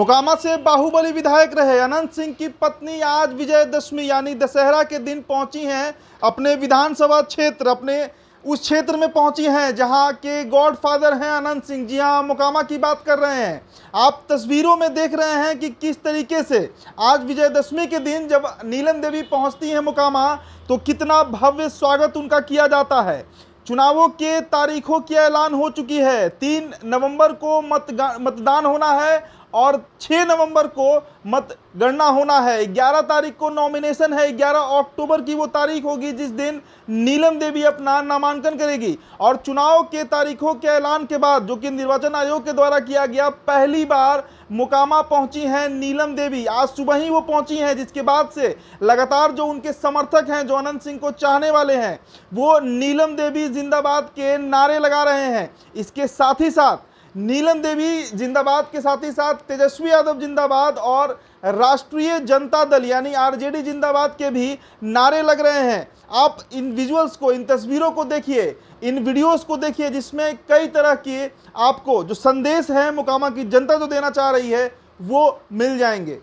मोकामा से बाहुबली विधायक रहे। अनंत सिंह की पत्नी आज विजयदशमी, यानी दशहरा के दिन पहुँची हैं अपने विधानसभा क्षेत्र, अपने उस क्षेत्र में पहुँची हैं जहाँ के गॉडफादर हैं अनंत सिंह। जी हाँ, मोकामा की बात कर रहे हैं। आप तस्वीरों में देख रहे हैं कि किस तरीके से आज विजयदशमी के दिन जब नीलम देवी पहुँचती हैं मोकामा तो कितना भव्य स्वागत उनका किया जाता है। चुनावों के तारीखों की ऐलान हो चुकी है। तीन नवंबर को मत मतदान होना है। और 6 नवंबर को मतगणना होना है। 11 तारीख को नॉमिनेशन है। 11 अक्टूबर की वो तारीख होगी जिस दिन नीलम देवी अपना नामांकन करेगी। और चुनाव के तारीखों के ऐलान के बाद, जो कि निर्वाचन आयोग के द्वारा किया गया, पहली बार मुकामा पहुँची हैं नीलम देवी। आज सुबह ही वो पहुँची हैं, जिसके बाद से लगातार जो उनके समर्थक हैं, जो अनंत सिंह को चाहने वाले हैं, वो नीलम देवी जिंदाबाद के नारे लगा रहे हैं। इसके साथ ही साथ नीलम देवी जिंदाबाद के साथ ही साथ तेजस्वी यादव जिंदाबाद और राष्ट्रीय जनता दल यानी आरजेडी जिंदाबाद के भी नारे लग रहे हैं। आप इन विजुअल्स को, इन तस्वीरों को देखिए, इन वीडियोस को देखिए जिसमें कई तरह के आपको जो संदेश है मुकामा की जनता जो देना चाह रही है, वो मिल जाएँगे।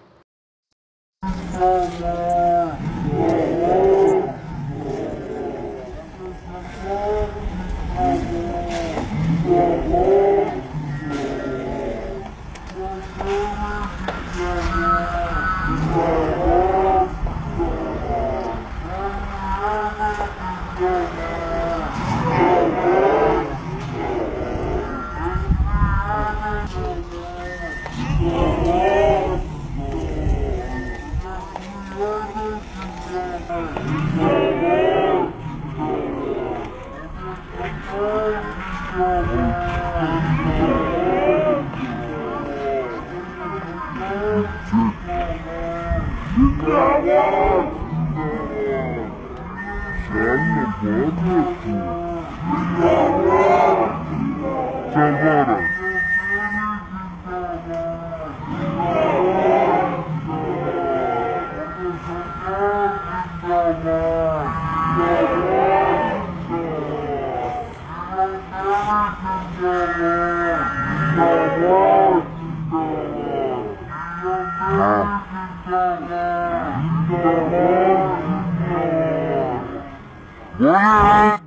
Salvador. Yeah.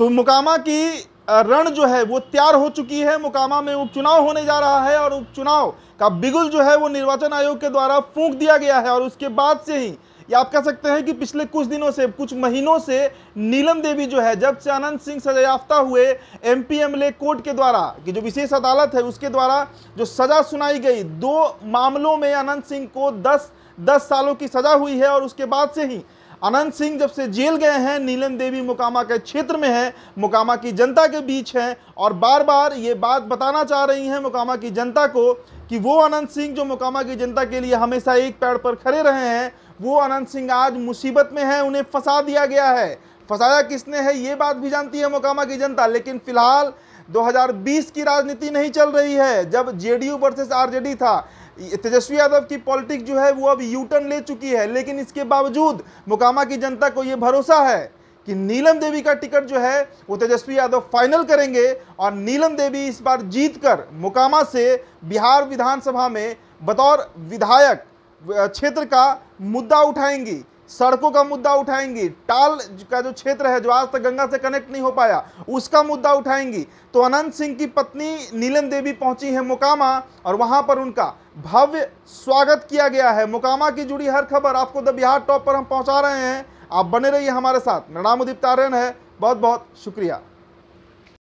तो मुकामा की रण जो है वो तैयार हो चुकी है। मुकामा में उपचुनाव होने जा रहा है और उपचुनाव का बिगुल जो है वो निर्वाचन आयोग के द्वारा फूंक दिया गया है और उसके बाद से ही ये आप कह सकते हैं कि पिछले कुछ दिनों से, कुछ महीनों से नीलम देवी जो है, जब से अनंत सिंह सजायाफ्ता हुए एम पी एम कोर्ट के द्वारा, कि जो विशेष अदालत है उसके द्वारा जो सजा सुनाई गई, दो मामलों में अनंत सिंह को दस दस सालों की सजा हुई है और उसके बाद से ही अनंत सिंह जब से जेल गए हैं नीलम देवी मुकामा के क्षेत्र में है, मुकामा की जनता के बीच हैं और बार बार ये बात बताना चाह रही हैं मुकामा की जनता को कि वो अनंत सिंह जो मुकामा की जनता के लिए हमेशा एक पैर पर खड़े रहे हैं, वो अनंत सिंह आज मुसीबत में है, उन्हें फंसा दिया गया है। फंसाया किसने है, ये बात भी जानती है मुकामा की जनता, लेकिन फ़िलहाल 2020 की राजनीति नहीं चल रही है। जब जेडीयू वर्सेस आरजेडी था तेजस्वी यादव की पॉलिटिक्स जो है, वो अब यूटर्न ले चुकी है। लेकिन इसके बावजूद मोकामा की जनता को ये भरोसा है कि नीलम देवी का टिकट जो है, वो तेजस्वी यादव फाइनल करेंगे और नीलम देवी इस बार जीतकर मोकामा मुकामा से बिहार विधानसभा में बतौर विधायक क्षेत्र का मुद्दा उठाएँगी। सड़कों का मुद्दा उठाएँगी। टाल का जो क्षेत्र है, जो आज तक गंगा से कनेक्ट नहीं हो पाया, उसका मुद्दा उठाएँगी। तो अनंत सिंह की पत्नी नीलम देवी पहुँची है मोकामा, और वहाँ पर उनका भव्य स्वागत किया गया है। मोकामा की जुड़ी हर खबर आपको द बिहार टॉप पर हम पहुँचा रहे हैं। आप बने रहिए हमारे साथ। मेरा नाम उदीप तारन है। बहुत बहुत शुक्रिया।